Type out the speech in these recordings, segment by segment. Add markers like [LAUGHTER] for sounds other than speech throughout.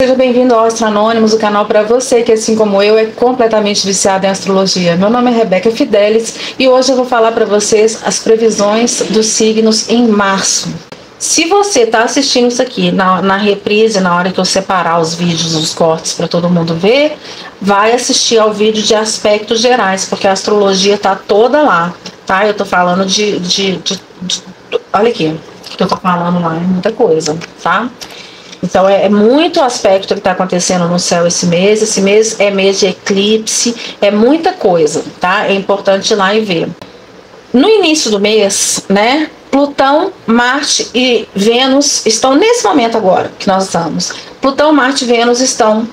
Seja bem-vindo ao Astro Anônimos, o canal para você que, assim como eu, é completamente viciado em astrologia. Meu nome é Rebeca Fidelis e hoje eu vou falar para vocês as previsões dos signos em março. Se você está assistindo isso aqui na, na, reprise, na hora que eu separar os vídeos, os cortes para todo mundo ver, vai assistir ao vídeo de aspectos gerais, porque a astrologia está toda lá, tá? Eu estou falando de, de, de, de, Olha aqui, que eu estou falando lá é muita coisa, tá? Então é, é muito aspecto que está acontecendo no céu esse mês. Esse mês é mês de eclipse, é muita coisa, tá? É importante ir lá e ver. No início do mês, né? Plutão, Marte e Vênus estão nesse momento agora que nós estamos. Plutão, Marte e Vênus estão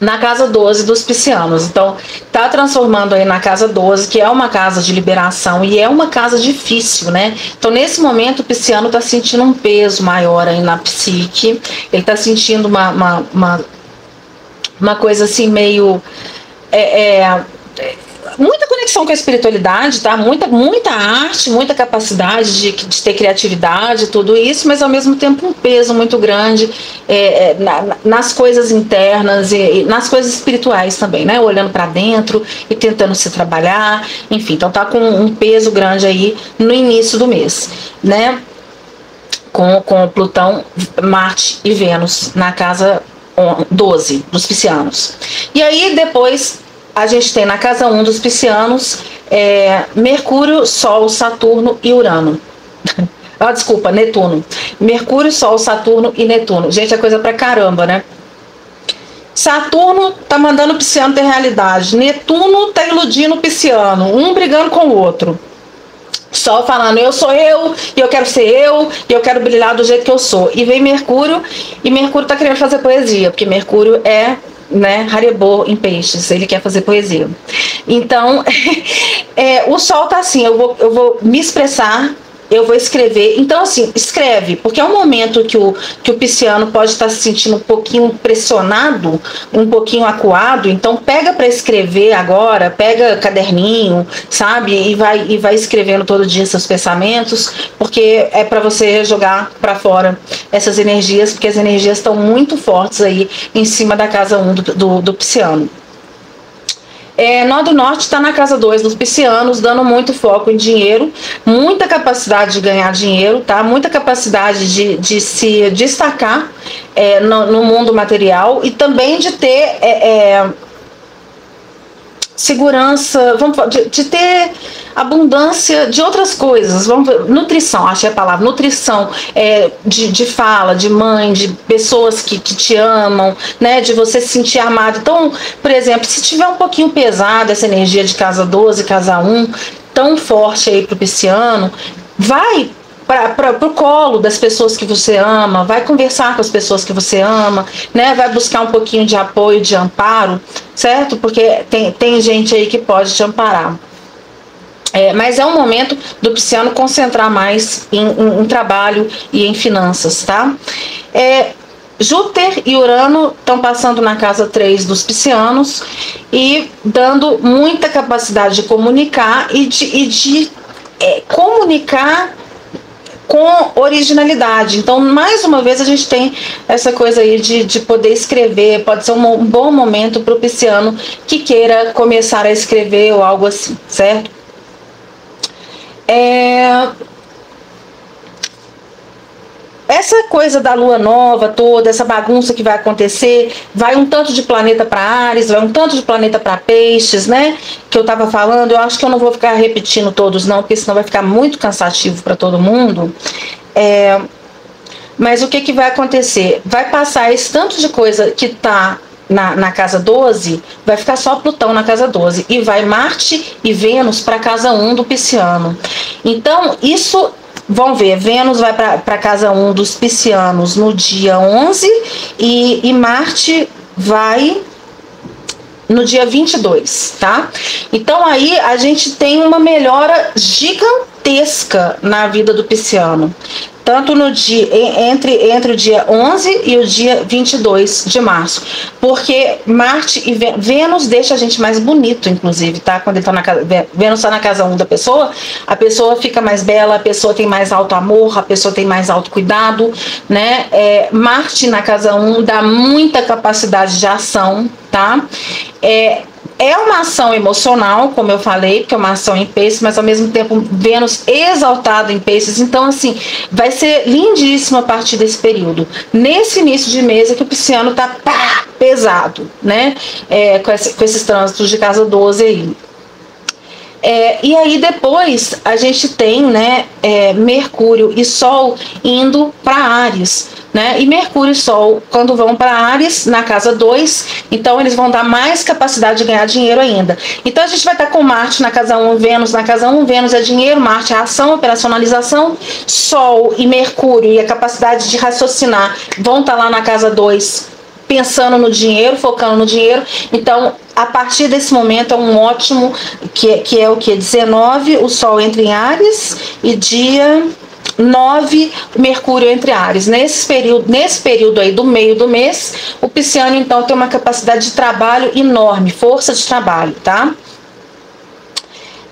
na casa 12 dos piscianos. Então, tá transformando aí na casa 12, que é uma casa de liberação e é uma casa difícil, né? Então, nesse momento, o pisciano tá sentindo um peso maior aí na psique, ele tá sentindo uma, uma, uma, uma coisa assim meio. É, é, muita conexão com a espiritualidade, tá? Muita, muita arte, muita capacidade de, de ter criatividade, tudo isso, mas ao mesmo tempo um peso muito grande é, é, na, nas coisas internas e, e, nas coisas espirituais também, né? Olhando para dentro e tentando se trabalhar, enfim, então tá com um peso grande aí no início do mês, né? Com, com Plutão, Marte e Vênus na casa 12 dos piscianos. E aí depois a gente tem na casa 1 dos piscianos é, Mercúrio, Sol, Saturno e Urano. [LAUGHS] ah, desculpa, Netuno. Mercúrio, Sol, Saturno e Netuno. Gente, é coisa pra caramba, né? Saturno tá mandando o pisciano ter realidade. Netuno tá iludindo o pisciano, um brigando com o outro. Sol falando, eu sou eu, e eu quero ser eu, e eu quero brilhar do jeito que eu sou. E vem Mercúrio, e Mercúrio tá querendo fazer poesia, porque Mercúrio é né, Haribo em peixes, ele quer fazer poesia. Então, [LAUGHS] é, o sol tá assim, eu vou, eu vou me expressar eu vou escrever. Então, assim, escreve, porque é um momento que o, que o pisciano pode estar se sentindo um pouquinho pressionado, um pouquinho acuado. Então, pega para escrever agora, pega caderninho, sabe? E vai, e vai escrevendo todo dia seus pensamentos, porque é para você jogar para fora essas energias, porque as energias estão muito fortes aí em cima da casa 1 um do, do, do pisciano. É, Nó do Norte está na casa 2 dos piscianos, dando muito foco em dinheiro, muita capacidade de ganhar dinheiro, tá? Muita capacidade de, de se destacar é, no, no, mundo material e também de ter é, é segurança, vamos, de, de, ter abundância de outras coisas, vamos nutrição, que é a palavra, nutrição é, de, de fala, de mãe, de pessoas que, que te amam, né, de você se sentir amado. Então, por exemplo, se tiver um pouquinho pesada essa energia de casa 12, casa 1, tão forte aí pro pisciano, vai para o colo das pessoas que você ama, vai conversar com as pessoas que você ama, né? Vai buscar um pouquinho de apoio, de amparo, certo? Porque tem, tem gente aí que pode te amparar. É, mas é um momento do pisciano concentrar mais em, em, em trabalho e em finanças, tá? É, Júpiter e Urano estão passando na casa 3 dos piscianos e dando muita capacidade de comunicar e de, e de é, comunicar com originalidade. Então, mais uma vez, a gente tem essa coisa aí de, de poder escrever, pode ser um, um bom momento para o pisciano que queira começar a escrever ou algo assim, certo? É, essa coisa da lua nova toda, essa bagunça que vai acontecer, vai um tanto de planeta para Ares, vai um tanto de planeta para Peixes, né? Que eu estava falando, eu acho que eu não vou ficar repetindo todos, não, porque senão vai ficar muito cansativo para todo mundo. É, mas o que, que vai acontecer? Vai passar esse tanto de coisa que está na, na, casa 12, vai ficar só Plutão na casa 12 e vai Marte e Vênus para casa 1 do Pisciano. Então, isso Vão ver, Vênus vai para casa 1 dos piscianos no dia 11 e, e Marte vai no dia 22, tá? Então aí a gente tem uma melhora gigantesca na vida do pisciano tanto no dia entre, entre o dia 11 e o dia 22 de março, porque Marte e Vênus deixa a gente mais bonito, inclusive, tá? Quando ele tá na casa, Vênus está na casa 1 da pessoa, a pessoa fica mais bela, a pessoa tem mais alto amor, a pessoa tem mais autocuidado, né? É, Marte na casa 1 dá muita capacidade de ação, tá? É, é uma ação emocional, como eu falei, porque é uma ação em peixes, mas ao mesmo tempo Vênus exaltado em peixes. Então, assim, vai ser lindíssimo a partir desse período. Nesse início de mês é que o pisciano tá pá, pesado, né? É, com, esse, com esses trânsitos de casa 12 aí. É, e aí depois a gente tem né, é, Mercúrio e Sol indo para Ares. Né? E Mercúrio e Sol, quando vão para Ares, na casa 2, então eles vão dar mais capacidade de ganhar dinheiro ainda. Então a gente vai estar com Marte na casa 1, um, Vênus na casa 1, um, Vênus é dinheiro, Marte é ação, operacionalização, Sol e Mercúrio e a capacidade de raciocinar vão estar lá na casa 2 pensando no dinheiro, focando no dinheiro. Então, a partir desse momento é um ótimo, que, que é o que? 19, o Sol entra em Ares e dia 9, Mercúrio entre Ares. Nesse período, nesse período aí do meio do mês, o pisciano então tem uma capacidade de trabalho enorme, força de trabalho, tá?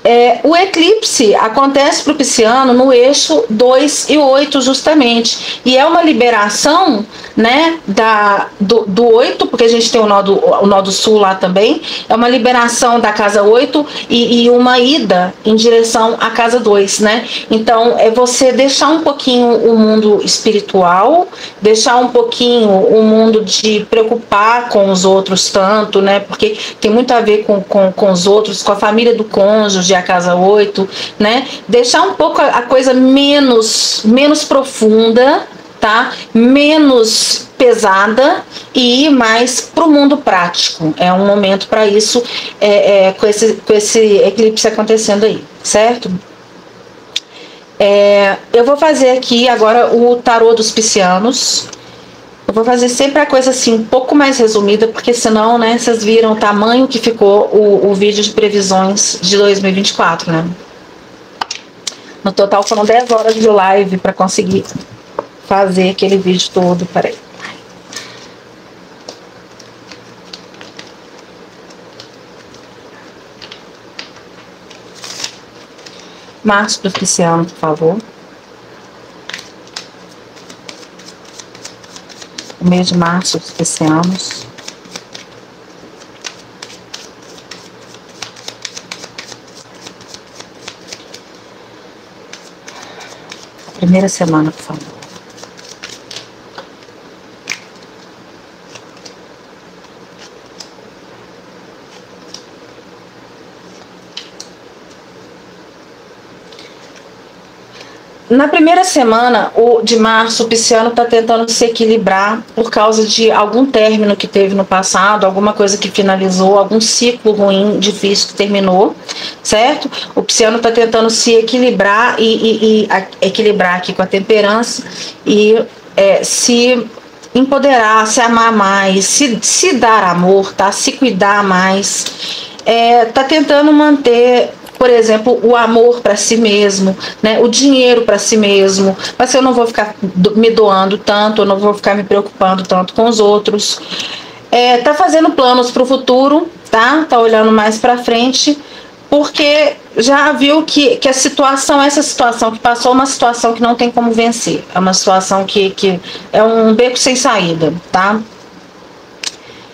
É, o eclipse acontece para o pisciano no eixo 2 e 8, justamente. E é uma liberação né, da, do, do 8, porque a gente tem o nó, do, o nó do sul lá também. É uma liberação da casa 8 e, e uma ida em direção à casa 2. Né? Então, é você deixar um pouquinho o mundo espiritual, deixar um pouquinho o mundo de preocupar com os outros tanto, né? Porque tem muito a ver com, com, com os outros, com a família do cônjuge a casa 8, né? Deixar um pouco a, coisa menos, menos profunda, tá? Menos pesada e ir mais para o mundo prático. É um momento para isso, é, é, com, esse, com esse eclipse acontecendo aí, certo? É, eu vou fazer aqui agora o tarô dos piscianos. Eu vou fazer sempre a coisa assim, um pouco mais resumida, porque senão, né, vocês viram o tamanho que ficou o, o vídeo de previsões de 2024, né? No total foram 10 horas de live para conseguir fazer aquele vídeo todo. Peraí. Márcio Cristiano, por favor. Mês de março desse ano. Primeira semana, por favor. Na primeira semana de março, o pisciano está tentando se equilibrar por causa de algum término que teve no passado, alguma coisa que finalizou, algum ciclo ruim, difícil que terminou, certo? O pisciano está tentando se equilibrar e, e, e a, equilibrar aqui com a temperança e é, se empoderar, se amar mais, se, se dar amor, tá? Se cuidar mais. É, tá tentando manter por exemplo, o amor para si mesmo, né? o dinheiro para si mesmo. Mas eu não vou ficar me doando tanto, eu não vou ficar me preocupando tanto com os outros. É, tá fazendo planos para o futuro, tá? Tá olhando mais para frente, porque já viu que, que a situação, essa situação que passou, é uma situação que não tem como vencer. É uma situação que, que é um beco sem saída, tá?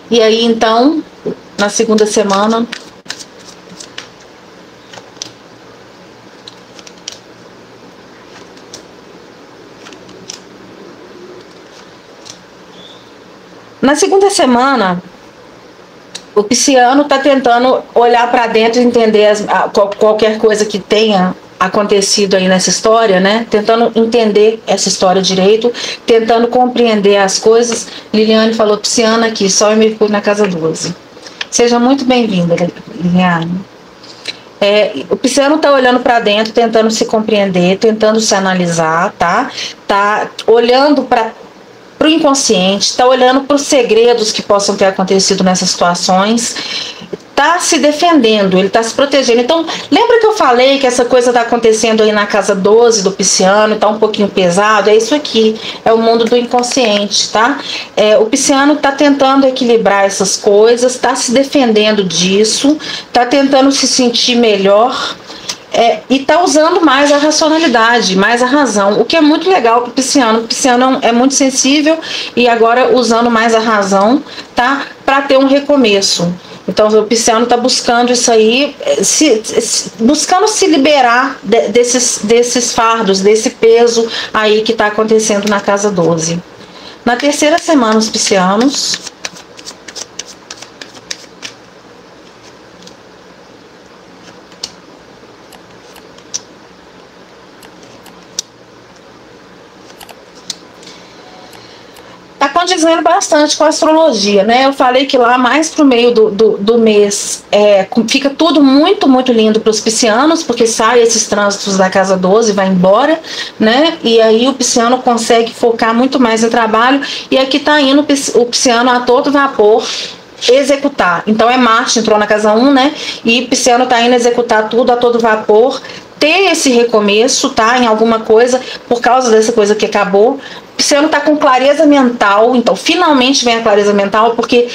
E aí, então, na segunda semana, Na segunda semana, o pisciano está tentando olhar para dentro e entender as, a, qualquer coisa que tenha acontecido aí nessa história, né? Tentando entender essa história direito, tentando compreender as coisas. Liliane falou pisciana aqui, Sol e Mercúrio na casa 12. Seja muito bem-vinda, Liliane. É, o pisciano está olhando para dentro, tentando se compreender, tentando se analisar, tá? Tá olhando para para o inconsciente, está olhando para os segredos que possam ter acontecido nessas situações, tá se defendendo, ele tá se protegendo. Então, lembra que eu falei que essa coisa tá acontecendo aí na casa 12 do pisciano, tá um pouquinho pesado? É isso aqui, é o mundo do inconsciente, tá? É, o pisciano tá tentando equilibrar essas coisas, tá se defendendo disso, tá tentando se sentir melhor. É, e tá usando mais a racionalidade, mais a razão, o que é muito legal para o pisciano. O pisciano é muito sensível e agora usando mais a razão, tá? Para ter um recomeço. Então o pisciano está buscando isso aí, se, se, buscando se liberar de, desses, desses fardos, desse peso aí que está acontecendo na casa 12. Na terceira semana, os piscianos condizendo bastante com a astrologia, né? Eu falei que lá mais pro meio do, do, do mês é, fica tudo muito, muito lindo para os piscianos, porque sai esses trânsitos da casa 12, vai embora, né? E aí o pisciano consegue focar muito mais em trabalho, e aqui tá indo o pisciano a todo vapor executar. Então é Marte entrou na casa 1, né? E Pisciano tá indo executar tudo a todo vapor, ter esse recomeço, tá? Em alguma coisa, por causa dessa coisa que acabou, Pisciano está com clareza mental, então finalmente vem a clareza mental, porque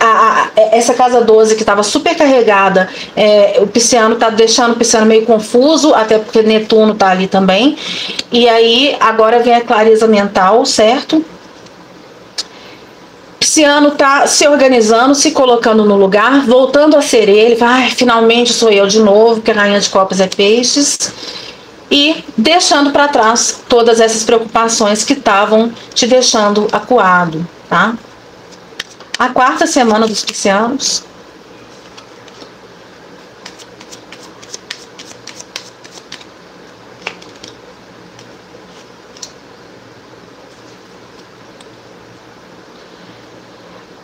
a, a, essa casa 12 que estava super carregada, é, o Pisciano está deixando o Pisciano meio confuso, até porque Netuno está ali também. E aí agora vem a clareza mental, certo? Pisciano está se organizando, se colocando no lugar, voltando a ser ele. Vai, finalmente sou eu de novo, porque a rainha de copas é peixes e deixando para trás todas essas preocupações que estavam te deixando acuado, tá? A quarta semana dos piscianos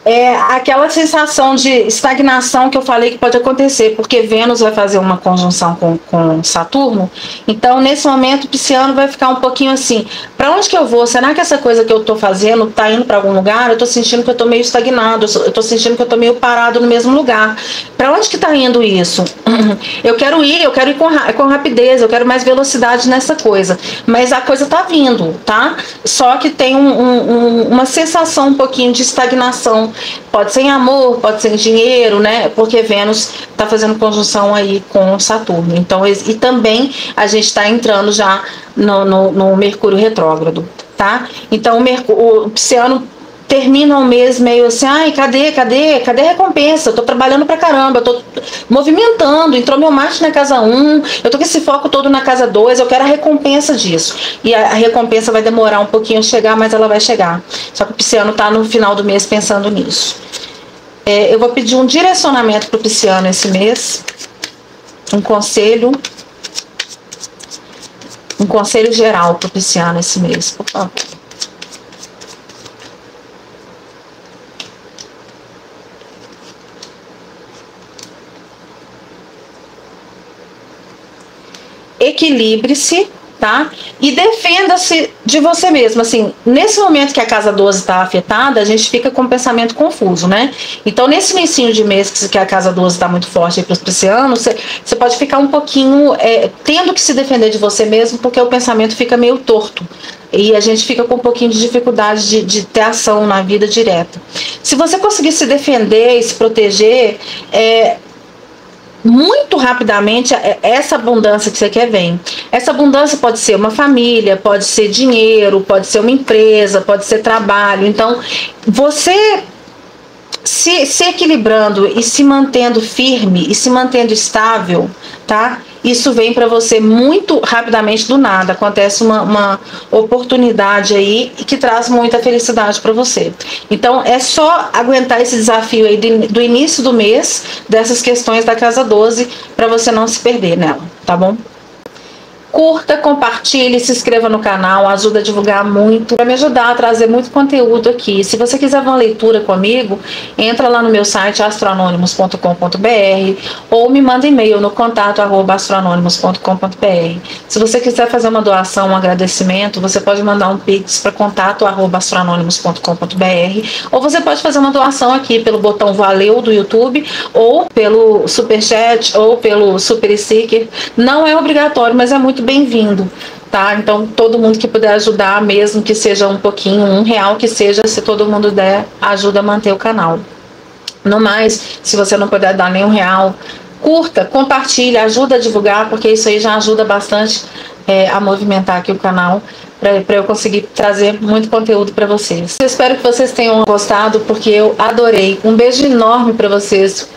é aquela sensação de estagnação que eu falei que pode acontecer, porque Vênus vai fazer uma conjunção com, com Saturno. Então, nesse momento, o pisciano vai ficar um pouquinho assim: para onde que eu vou? Será que essa coisa que eu estou fazendo está indo para algum lugar? Eu estou sentindo que eu estou meio estagnado, eu estou sentindo que eu estou meio parado no mesmo lugar. Para onde que está indo isso? [LAUGHS] Eu quero ir, eu quero ir com, com rapidez, eu quero mais velocidade nessa coisa. Mas a coisa está vindo, tá? Só que tem um, um, uma sensação um pouquinho de estagnação Pode ser em amor, pode ser em dinheiro, né? Porque Vênus está fazendo conjunção aí com Saturno. Então, e também a gente está entrando já no, no, no, Mercúrio retrógrado, tá? Então, o, Mercúrio, o Pisciano termina o mês meio assim, ai, cadê, cadê, cadê a recompensa? Eu tô trabalhando pra caramba, eu tô movimentando, entrou meu Marte na casa 1, eu tô com esse foco todo na casa 2, eu quero a recompensa disso. E a, a, recompensa vai demorar um pouquinho a chegar, mas ela vai chegar. Só que o Pisciano tá no final do mês pensando nisso. É, eu vou pedir um direcionamento pro Pisciano esse mês, um conselho, um conselho geral pro Pisciano esse mês, por favor. Equilibre-se, tá? E defenda-se de você mesmo. Assim, nesse momento que a casa 12 está afetada, a gente fica com um pensamento confuso, né? Então, nesse mêsinho de mês que a casa 12 está muito forte para os piscianos, você pode ficar um pouquinho é, tendo que se defender de você mesmo, porque o pensamento fica meio torto. E a gente fica com um pouquinho de dificuldade de, de ter ação na vida direta. Se você conseguir se defender e se proteger, é, muito rapidamente é, essa abundância que você quer vem. Essa abundância pode ser uma família, pode ser dinheiro, pode ser uma empresa, pode ser trabalho. Então, você se, se equilibrando e se mantendo firme e se mantendo estável, tá? Isso vem para você muito rapidamente do nada. Acontece uma, uma oportunidade aí que traz muita felicidade para você. Então é só aguentar esse desafio aí do início do mês, dessas questões da casa 12, para você não se perder nela, tá bom? Curta, compartilhe, se inscreva no canal, ajuda a divulgar muito, para me ajudar a trazer muito conteúdo aqui. Se você quiser uma leitura comigo, entra lá no meu site astroanônimos.com.br ou me manda e-mail no contato astroanônimos.com.br. Se você quiser fazer uma doação, um agradecimento, você pode mandar um pix para contato astroanônimos.com.br ou você pode fazer uma doação aqui pelo botão valeu do YouTube ou pelo superchat ou pelo super sticker. Não é obrigatório, mas é muito muito bem-vindo. Tá? Então, todo mundo que puder ajudar, mesmo que seja um pouquinho, um real que seja, se todo mundo der, ajuda a manter o canal. No mais, se você não puder dar nenhum real, curta, compartilha, ajuda a divulgar, porque isso aí já ajuda bastante é, a movimentar aqui o canal para eu conseguir trazer muito conteúdo para vocês. Eu espero que vocês tenham gostado, porque eu adorei. Um beijo enorme para vocês.